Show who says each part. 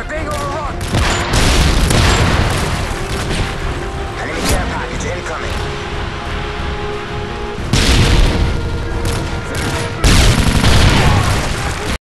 Speaker 1: We're being overrun! Enemy care package incoming.